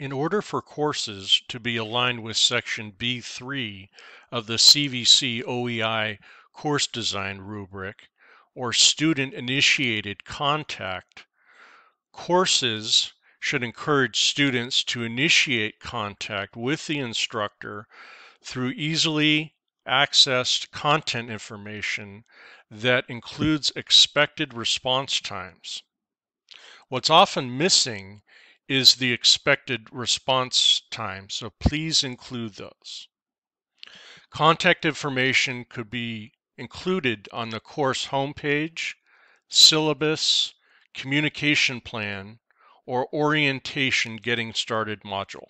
In order for courses to be aligned with Section B3 of the CVC OEI course design rubric, or student initiated contact, courses should encourage students to initiate contact with the instructor through easily accessed content information that includes expected response times. What's often missing is the expected response time, so please include those. Contact information could be included on the course homepage, syllabus, communication plan, or orientation getting started module.